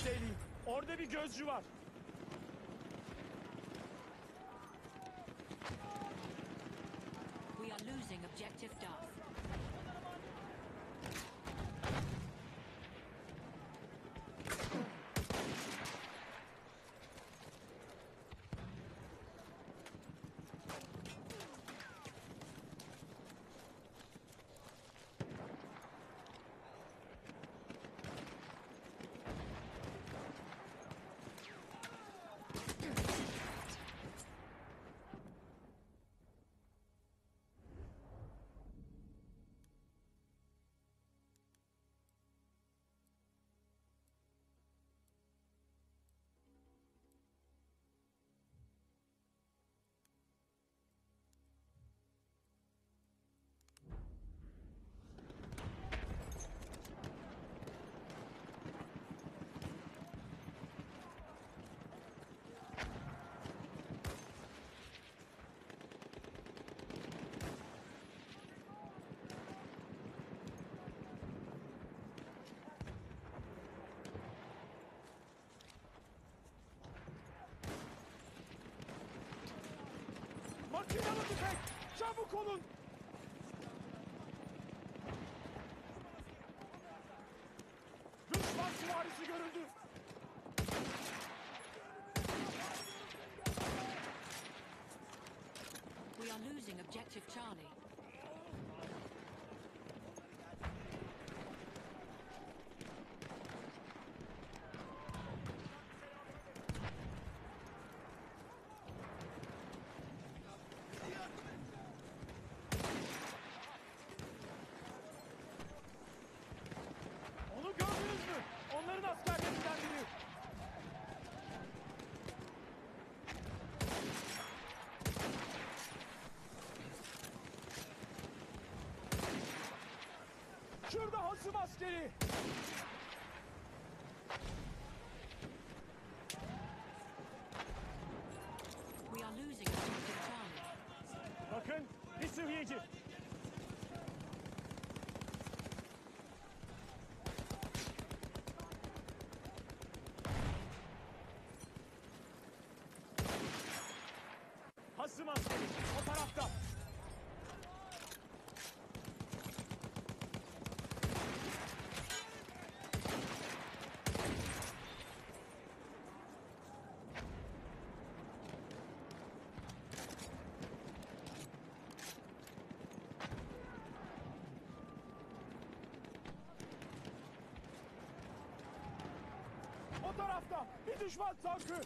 Daily. Orada bir gözcü var. We are losing objective Duff. Makinalı tüfek! Çabuk olun! Düşman süvarisi görüldü. We are losing objective Charlie. Onu gördünüz mü? Onların askerlerinden biri. Şurada hasım askeri. Alter! Diese Schwarzhanke!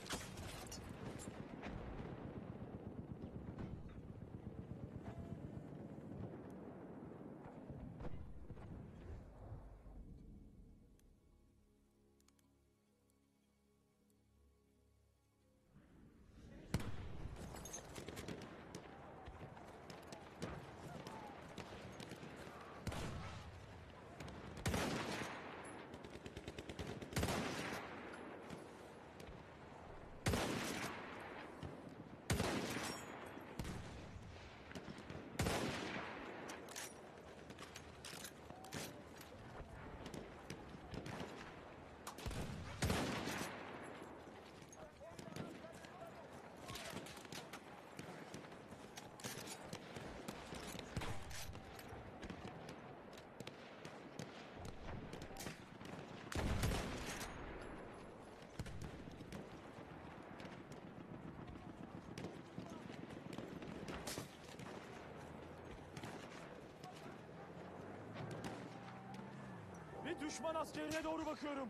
Düşman askerine doğru bakıyorum.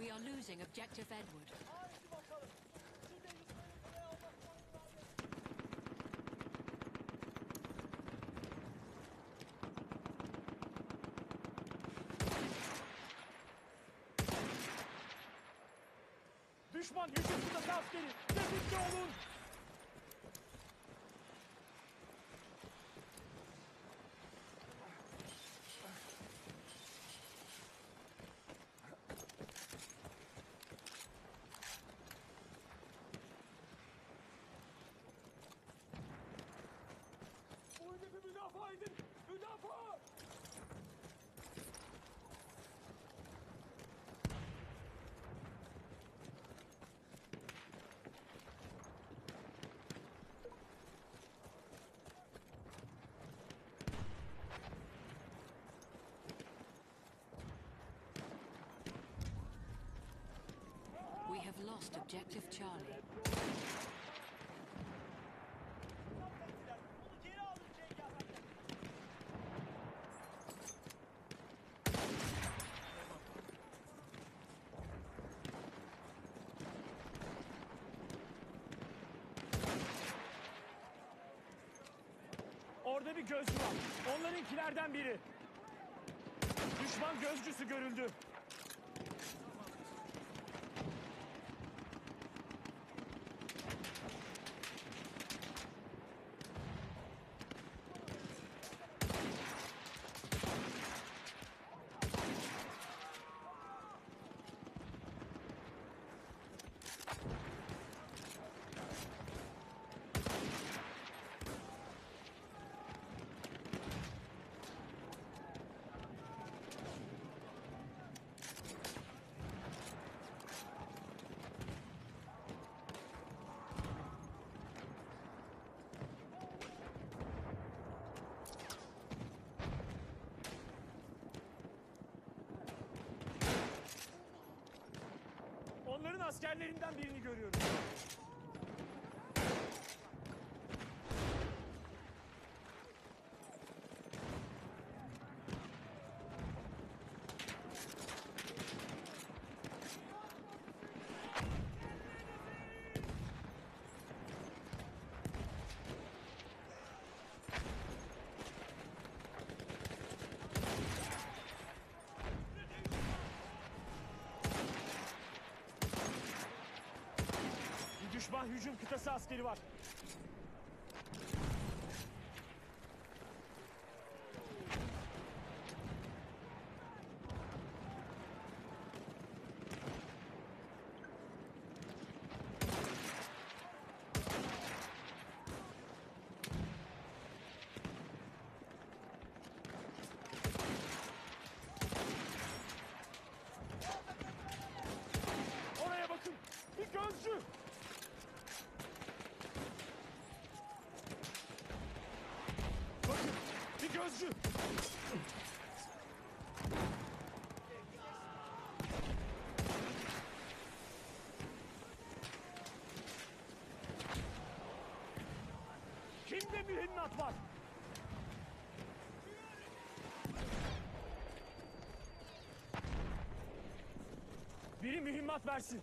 We are losing objective Edward. Düşman hücumuna saf gelin. Tetikte olun. Feinden! Bin davor! We have lost objective Charlie. Orada bir gözcü var. Onlarınkilerden biri. Düşman gözcüsü görüldü. Onların askerlerinden birini görüyorum. Düşman hücum kıtası askeri var. Oraya bakın. Bir gözcü. Bakın. Bir gözcü. Kimde mühimmat var? Biri mühimmat versin.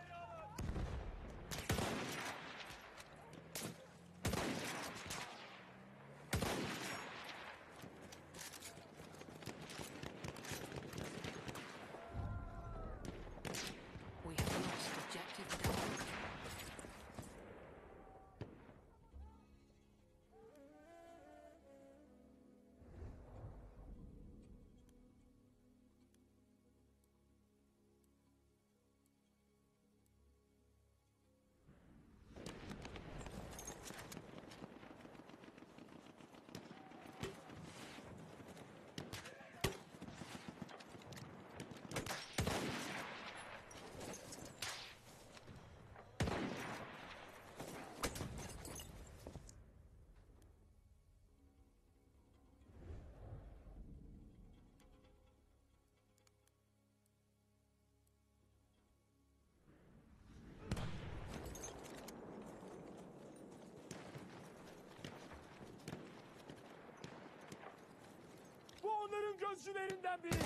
Onların gözcülerinden biri.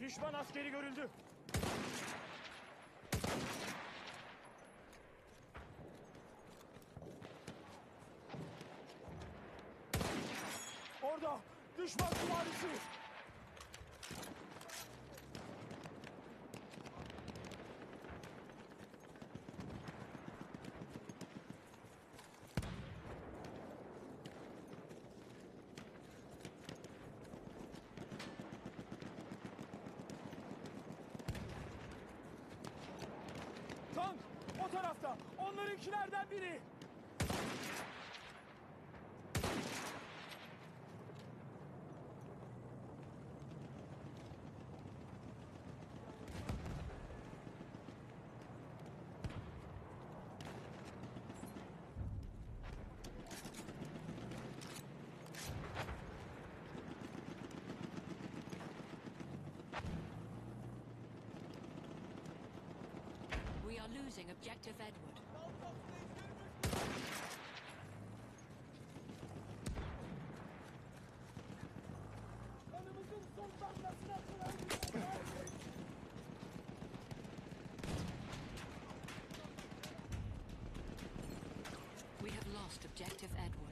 Düşman askeri görüldü. Orada düşman süvarisi. Tank o tarafta. Onlarınkilerden biri. Are losing objective Edward. We have lost objective Edward.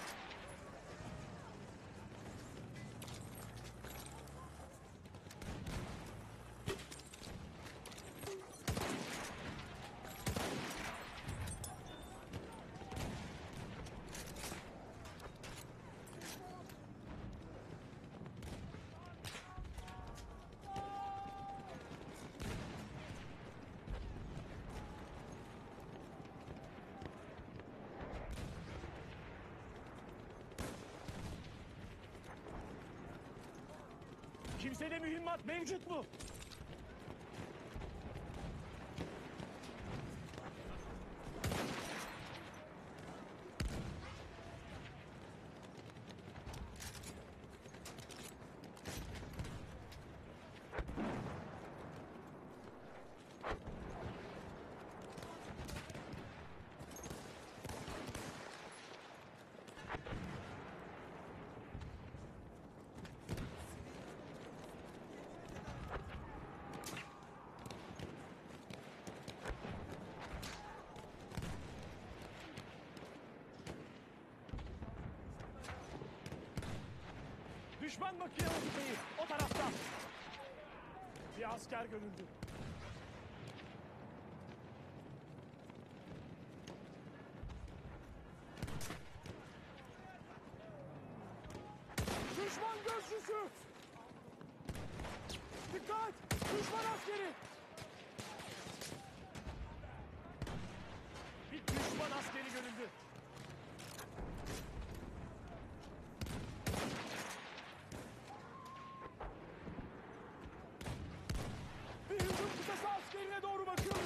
Kimsede mühimmat mevcut mu? Düşman makinalı tüfeği o tarafta. Bir asker görüldü. Düşman gözcüsü! Dikkat! Düşman askeri! Bir düşman askeri görüldü. Bir hücum kısası askerine doğru bakıyorum.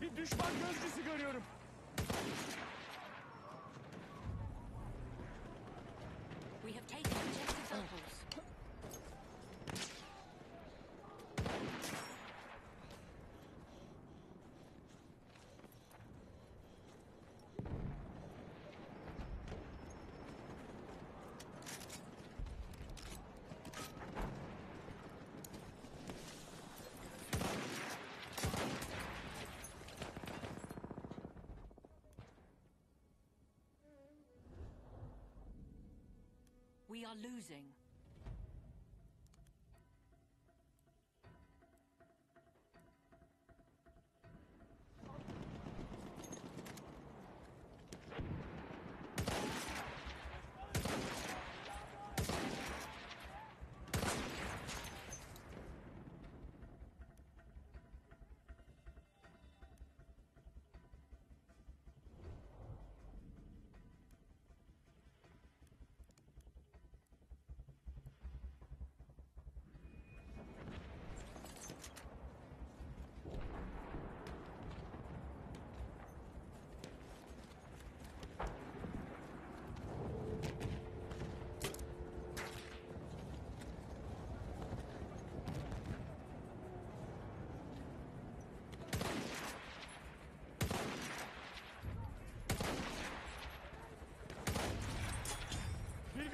Bir düşman gözcüsü görüyorum. Are losing.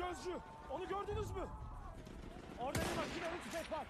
Gözcü. Onu gördünüz mü? Orada bir makinalı tüfek var.